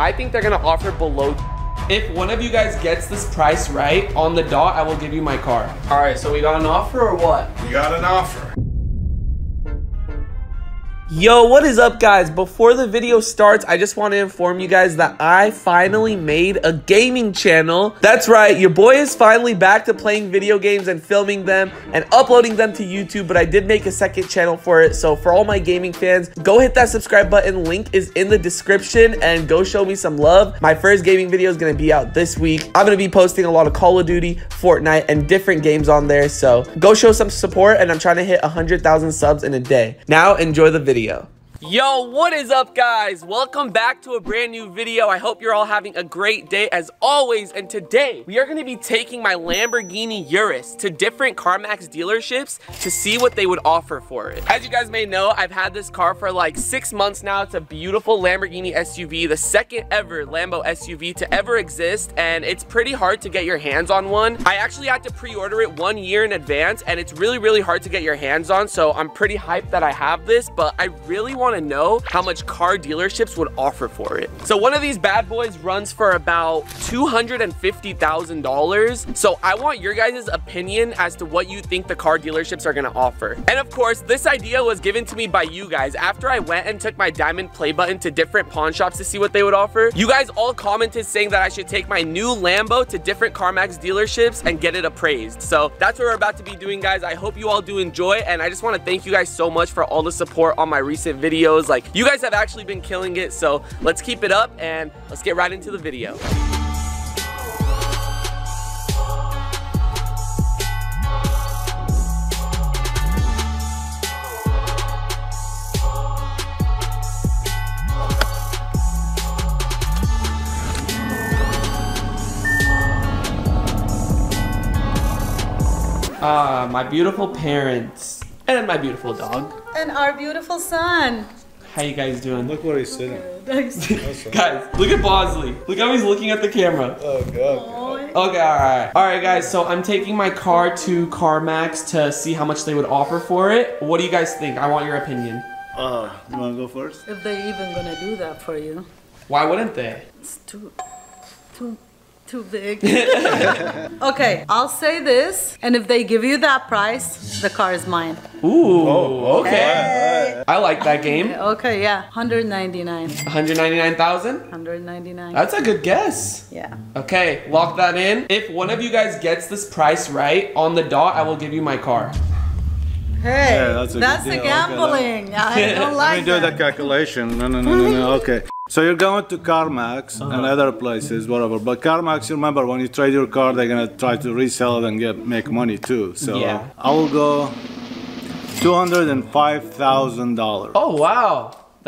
I think they're gonna offer below if one of you guys gets this price right on the dot, I will give you my car. All right, so we got an offer or what? You got an offer. Yo, what is up guys? Before the video starts, I just want to inform you guys that I finally made a gaming channel. That's right, your boy is finally back to playing video games and filming them and uploading them to YouTube, but I did make a second channel for it. So for all my gaming fans, go hit that subscribe button. Link is in the description and go show me some love. My first gaming video is going to be out this week. I'm going to be posting a lot of Call of Duty, Fortnite, and different games on there. So go show some support and I'm trying to hit 100,000 subs in a day. Now enjoy the video video. Yo, what is up guys? Welcome back to a brand new video. I hope you're all having a great day as always. And today we are gonna be taking my Lamborghini Urus to different CarMax dealerships to see what they would offer for it. As you guys may know, I've had this car for like six months now. It's a beautiful Lamborghini SUV, the second ever Lambo SUV to ever exist. And it's pretty hard to get your hands on one. I actually had to pre-order it one year in advance and it's really, really hard to get your hands on. So I'm pretty hyped that I have this, but I really want want to know how much car dealerships would offer for it. So one of these bad boys runs for about $250,000. So I want your guys' opinion as to what you think the car dealerships are going to offer. And of course, this idea was given to me by you guys. After I went and took my diamond play button to different pawn shops to see what they would offer, you guys all commented saying that I should take my new Lambo to different CarMax dealerships and get it appraised. So that's what we're about to be doing, guys. I hope you all do enjoy. And I just want to thank you guys so much for all the support on my recent videos videos. Like, you guys have actually been killing it, so let's keep it up and let's get right into the video. Ah, my beautiful parents and my beautiful dog. And our beautiful son. How you guys doing? Look where he's sitting. guys, look at Bosley. Look how he's looking at the camera. Oh, God. Okay, alright. Alright, guys, so I'm taking my car to CarMax to see how much they would offer for it. What do you guys think? I want your opinion. Uh, you wanna go first? If they're even gonna do that for you. Why wouldn't they? It's too, too too big. okay, I'll say this, and if they give you that price, the car is mine. Ooh, oh, okay. Hey. I like that game. Okay, yeah, 199. 199,000? 199. That's a good guess. Yeah. Okay, lock that in. If one of you guys gets this price right on the dot, I will give you my car. Hey, yeah, that's a, that's a gambling. Okay, I don't like Let me do the calculation. No, no, no, no, no. Okay. So you're going to CarMax uh -huh. and other places, whatever. But CarMax, you remember when you trade your car, they're gonna try to resell it and get make money too. So yeah. I will go two hundred and five thousand dollars. Oh wow!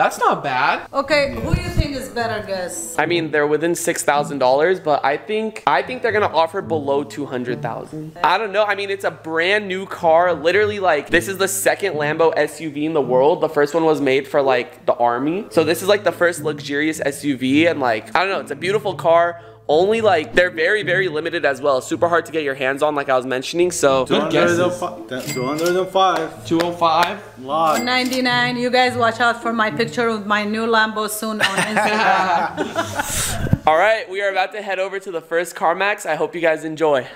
That's not bad. Okay, who you think is better, guess? I mean, they're within six thousand dollars, but I think I think they're gonna offer below two hundred thousand. I don't know. I mean, it's a brand new car. Literally, like this is the second Lambo SUV in the world. The first one was made for like the army, so this is like the first luxurious SUV, and like I don't know, it's a beautiful car only like they're very very limited as well. Super hard to get your hands on like i was mentioning so good guesses. 205 205 199 you guys watch out for my picture with my new lambo soon on instagram. All right we are about to head over to the first carmax. I hope you guys enjoy.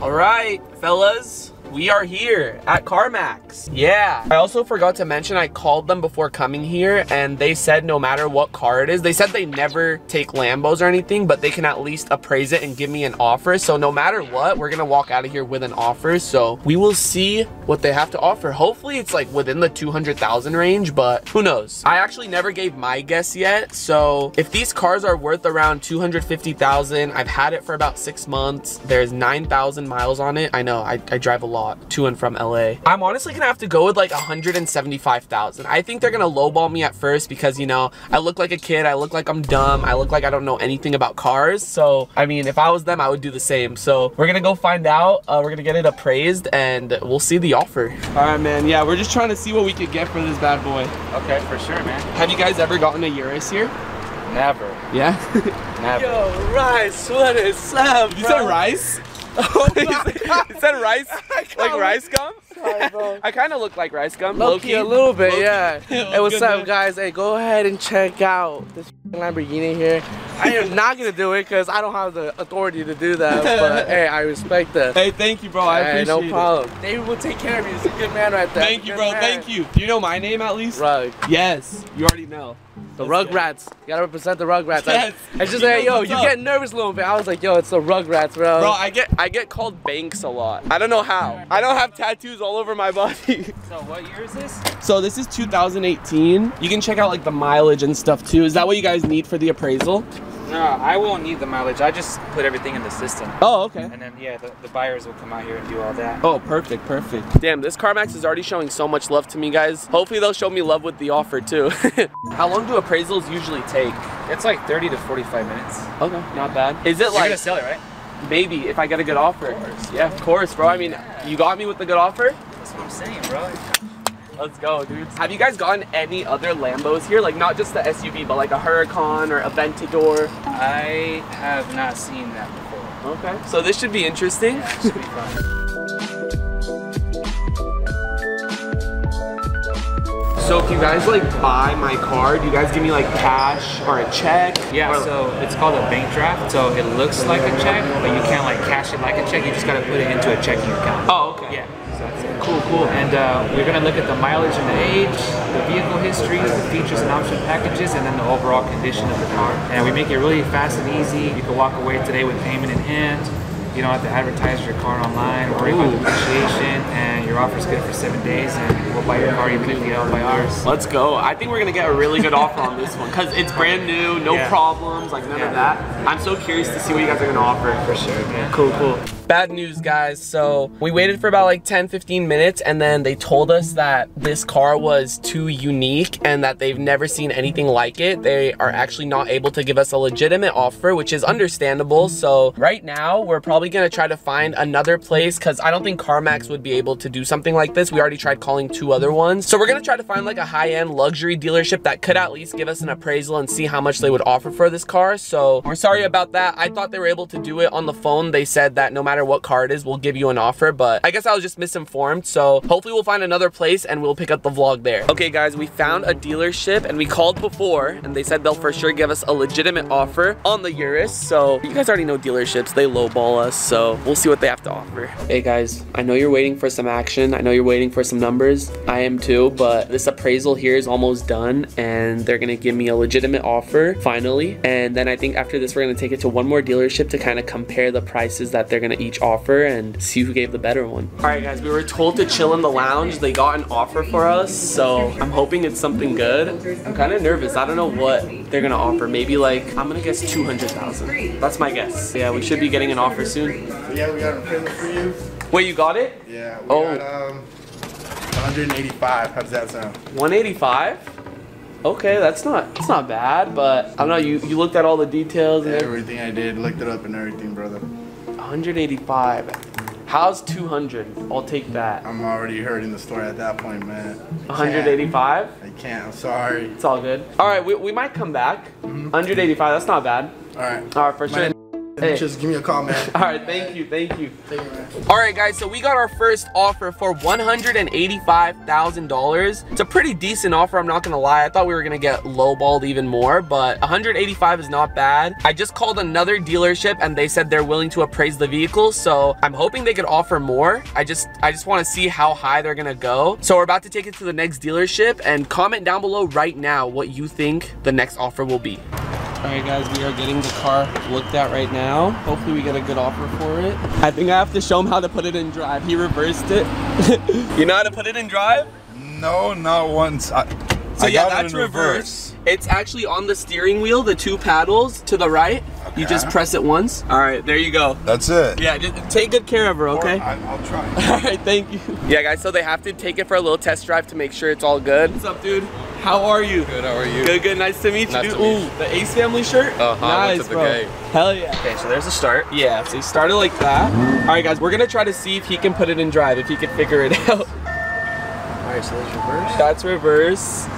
All right fellas we are here at CarMax. Yeah. I also forgot to mention I called them before coming here and they said no matter what car it is, they said they never take Lambos or anything, but they can at least appraise it and give me an offer. So no matter what, we're gonna walk out of here with an offer. So we will see what they have to offer. Hopefully it's like within the 200,000 range, but who knows? I actually never gave my guess yet. So if these cars are worth around 250,000, I've had it for about six months. There's 9,000 miles on it. I know I, I drive a lot lot to and from LA. I'm honestly gonna have to go with like 175,000. I think they're gonna lowball me at first because, you know, I look like a kid, I look like I'm dumb, I look like I don't know anything about cars. So, I mean, if I was them, I would do the same. So we're gonna go find out, uh, we're gonna get it appraised and we'll see the offer. All right, man. Yeah, we're just trying to see what we could get for this bad boy. Okay, for sure, man. Have you guys ever gotten a Urus here? Never. Yeah? Never. Yo, Rice, what is up, You said Rice? Oh. Is that rice? Like rice gum? I kind of look like Rice Gum. Low-key, a little bit, Low-key. yeah. Hey, what's good, up, man? guys? Hey, go ahead and check out this Lamborghini here. I am not gonna do it because I don't have the authority to do that. But hey, I respect that. Hey, thank you, bro. I Hey, appreciate no it. problem. David will take care of you. He's a good man right there. Thank you, bro. man. Thank you. Do you know my name at least? Right. Yes. You already know. The Let's. Rugrats. You gotta represent the Rugrats. Yes. I, I just say, yo, you up. get nervous a little bit. I was like, yo, it's the Rugrats, bro. Bro, I get I get called Banks a lot. I don't know how. I don't have tattoos all over my body. So what year is this? So this is 2018. You can check out like the mileage and stuff too. Is that what you guys need for the appraisal? No, I won't need the mileage. I just put everything in the system. Oh, okay. And then yeah, the, the buyers will come out here and do all that. Oh, perfect, perfect. Damn, this CarMax is already showing so much love to me, guys. Hopefully they'll show me love with the offer too. How long do appraisals usually take? It's like 30 to 45 minutes. Okay, not bad. Is it You're like gonna sell it, right? maybe if I get a good offer? Yeah, of course, bro. I mean, you got me with the good offer. That's what I'm saying, bro. Let's go, dudes. Have you guys gotten any other Lambos here? Like not just the SUV, but like a Huracan or a Ventador? I have not seen that before. Okay. So this should be interesting. It should be fun. So if you guys like buy my car, do you guys give me like cash or a check? Yeah, Or- so it's called a bank draft. So it looks like a check, but you can't like cash it like a check. You just gotta put it into a checking account. Oh, okay. Yeah. So that's it. Cool, cool. And uh, we're gonna look at the mileage and the age, the vehicle history, the features and option packages, and then the overall condition of the car. And we make it really fast and easy. You can walk away today with payment in hand. You don't have to advertise your car online, worry about Ooh. depreciation, and your offer's good for seven days, and we'll buy your car you don't buy ours. Let's go. I think we're gonna get a really good offer on this one because it's brand new, no Yeah. problems, like none of that. I'm so curious to see what you guys are gonna offer. For sure, man. Cool, cool. Bad news, guys. So we waited for about like 10, 15 minutes, and then they told us that this car was too unique and that they've never seen anything like it. They are actually not able to give us a legitimate offer, which is understandable. So right now, we're probably gonna try to find another place because I don't think CarMax would be able to do something like this. We already tried calling two other ones. So we're gonna try to find like a high-end luxury dealership that could at least give us an appraisal and see how much they would offer for this car. So we're sorry about that. I thought they were able to do it on the phone. They said that no matter what car it is, we'll give you an offer, but I guess I was just misinformed. So hopefully we'll find another place and we'll pick up the vlog there. Okay guys, we found a dealership and we called before and they said they'll for sure give us a legitimate offer on the Urus. So you guys already know dealerships, they lowball us. So we'll see what they have to offer. Hey guys, I know you're waiting for some action. I know you're waiting for some numbers. I am too, but this appraisal here is almost done and they're gonna give me a legitimate offer finally. And then I think after this, we're gonna take it to one more dealership to kind of compare the prices that they're gonna each offer and see who gave the better one. All right guys, we were told to chill in the lounge. They got an offer for us, so I'm hoping it's something good. I'm kind of nervous. I don't know what they're gonna offer. Maybe like, I'm gonna guess 200,000. That's my guess. Yeah, we should be getting an offer soon. Yeah, we got a present for you. Wait, you got it? Yeah, we Oh. got um 185. How does that sound? 185? Okay, that's not that's not bad, but I don't know, you, you looked at all the details and everything. Everything I did, looked it up and everything, brother. 185. How's 200? I'll take that. I'm already hurting the story at that point, man. I can't. 185? I can't. I'm sorry. It's all good. All right, we, we might come back. Mm-hmm. 185, that's not bad. All right. All right, for sure. Hey. Just give me a call, man. All right, thank you, thank you. Thank you, man. All right, guys, so we got our first offer for $185,000. It's a pretty decent offer, I'm not gonna lie. I thought we were gonna get lowballed even more, but 185 is not bad. I just called another dealership and they said they're willing to appraise the vehicle, so I'm hoping they could offer more. I just I just wanna see how high they're gonna go. So we're about to take it to the next dealership and comment down below right now what you think the next offer will be. All right, guys, we are getting the car looked at right now. Hopefully we get a good offer for it. I think I have to show him how to put it in drive. He reversed it. you know how to put it in drive? No, not once. I, So I yeah, got it that's in reverse. It's actually on the steering wheel, the two paddles to the right. You just press it once. All right, there you go. That's it. Yeah, just take good care of her, okay? I, I'll try. All right, thank you. Yeah, guys, so they have to take it for a little test drive to make sure it's all good. What's up, dude? How are you? Good, how are you? Good, good. Nice to meet you, Nice dude. meet Ooh, the Ace Family shirt? Uh-huh, Nice, bro. game. Hell yeah. Okay, so there's a start. Yeah, so he started like that. All right, guys, we're gonna try to see if he can put it in drive, if he can figure it out. All right, so there's reverse. That's reverse.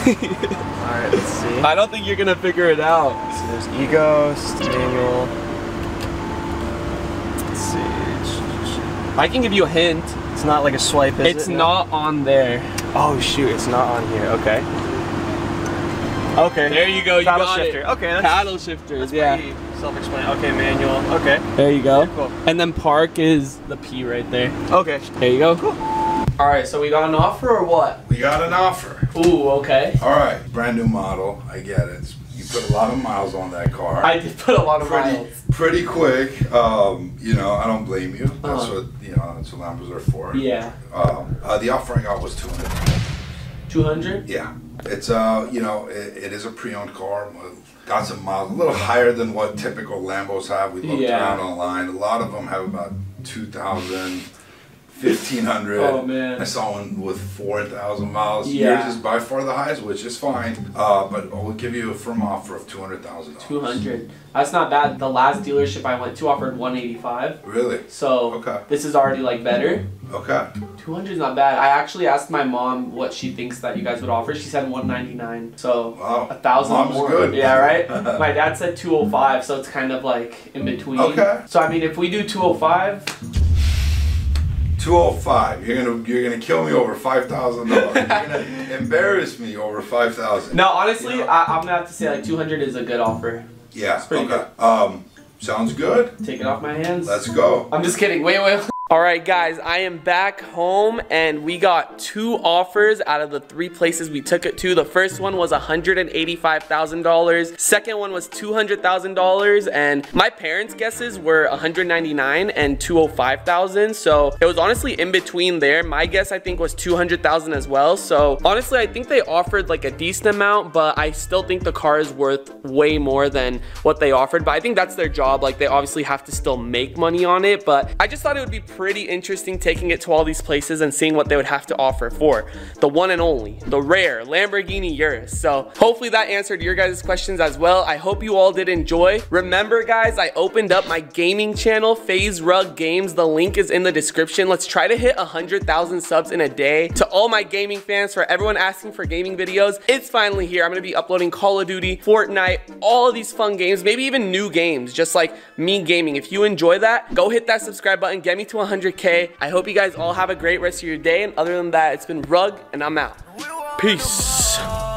All right, let's see. I don't think you're gonna figure it out. So there's ego, manual. Let's see. I can give you a hint. It's not like a swipe, is it's it? No? not on there. Oh shoot, it's not on here. Okay. Okay. There you go. You Paddle got shifter. it. Okay, that's, Paddle shifters. Yeah. pretty self-explanatory. Okay, manual. Okay. There you go. cool. And then park is the P right there. Okay. There you go. Cool. All right. So we got an offer or what? We got an offer. Ooh. Okay. All right, brand new model. I get it. You put a lot of miles on that car. I did put a lot of pretty, miles. Pretty quick. Um, you know, I don't blame you. That's Uh-huh. what you know. That's what Lambos are for. Yeah. Um, uh, the offering I was two hundred. Two hundred. Yeah, it's uh, you know, it, it is a pre-owned car. Got some miles, a little higher than what typical Lambos have. We looked Yeah. around online. A lot of them have about 2,000, 1,500. Oh, man. I saw one with 4,000 miles. Yeah. Yours is by far the highest, which is fine. Uh, but I'll give you a firm offer of $200,000. Two hundred. That's not bad. The last dealership I went to offered one eighty five. Really? So Okay. this is already like better. Okay. 200 is not bad. I actually asked my mom what she thinks that you guys would offer. She said 199. So Wow. a thousand Mom's more. good. Yeah, right. my dad said 205, so it's kind of like in between. Okay. So I mean, if we do 205, 205. You're gonna you're gonna kill me over five thousand dollars. You're gonna embarrass me over five thousand. no, honestly, You know? I, I'm gonna have to say like 200 is a good offer. Yeah. pretty Okay. Um, sounds good. Take it off my hands. Let's go. I'm just kidding. Wait, wait. All right, guys, I am back home and we got two offers out of the three places we took it to. The first one was $185,000. Second one was $200,000 and my parents' guesses were 199 and 205,000. So it was honestly in between there. My guess I think was 200,000 as well. So honestly, I think they offered like a decent amount, but I still think the car is worth way more than what they offered. But I think that's their job. Like they obviously have to still make money on it, but I just thought it would be pretty interesting taking it to all these places and seeing what they would have to offer for the one and only, the rare Lamborghini Urus. So hopefully that answered your guys' questions as well. I hope you all did enjoy. Remember guys, I opened up my gaming channel, FaZe Rug Games. The link is in the description. Let's try to hit 100,000 subs in a day. To all my gaming fans, for everyone asking for gaming videos, it's finally here. I'm gonna be uploading Call of Duty, Fortnite, all of these fun games, maybe even new games, just like me gaming. If you enjoy that, go hit that subscribe button, get me to 100K. I hope you guys all have a great rest of your day. And other than that, it's been Rug, and I'm out. Peace.